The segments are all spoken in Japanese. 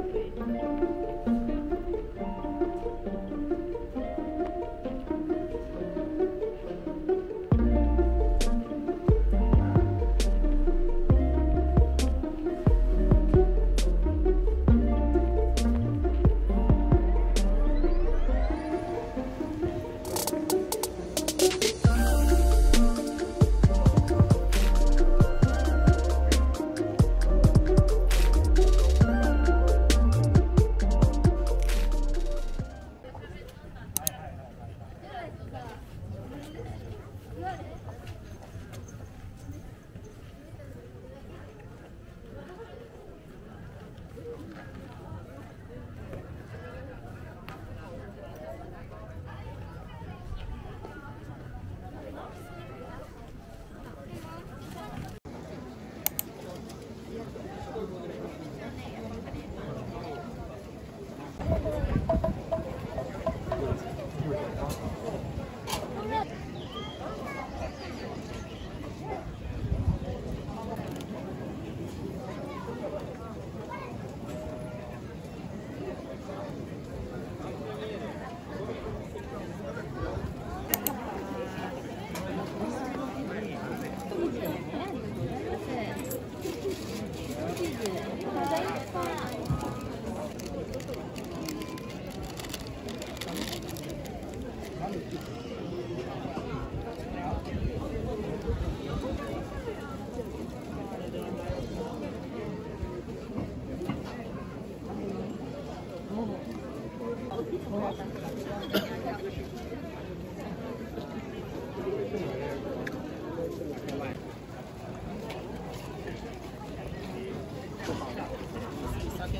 对。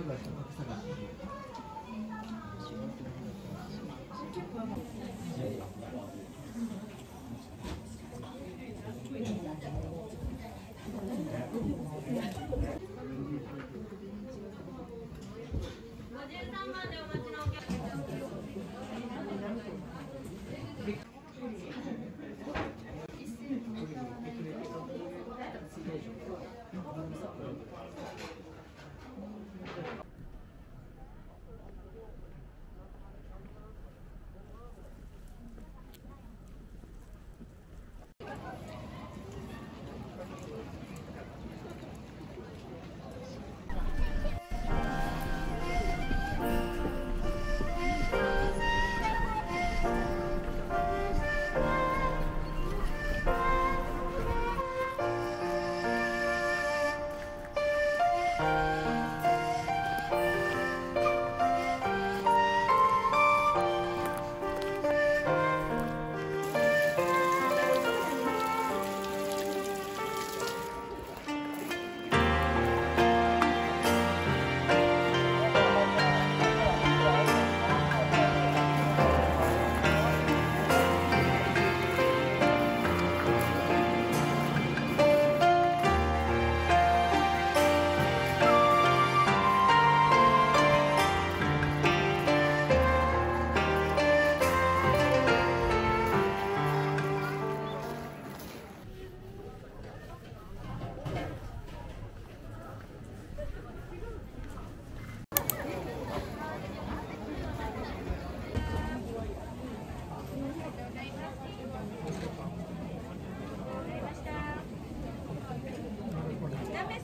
53番でお待ち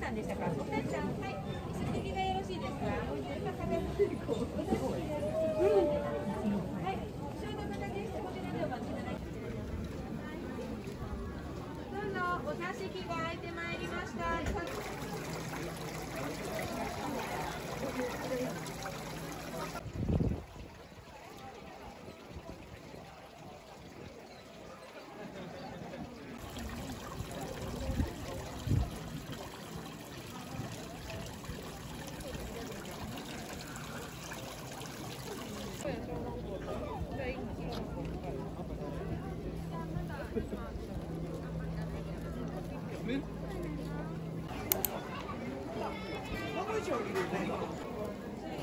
さんでしたか？お二人さん、はい、椅子席がよろしいですか。お待ちいただきどうぞ、お座敷が空いてまいりました。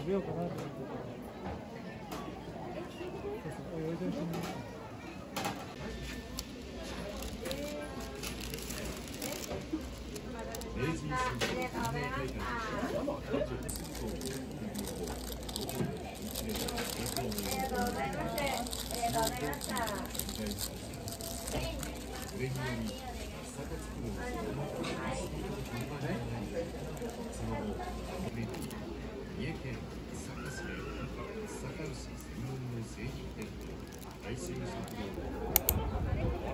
食べようかなと思ってそうそうおいおいでほしいね三重県坂市で坂牛専門の製品店と大衆食堂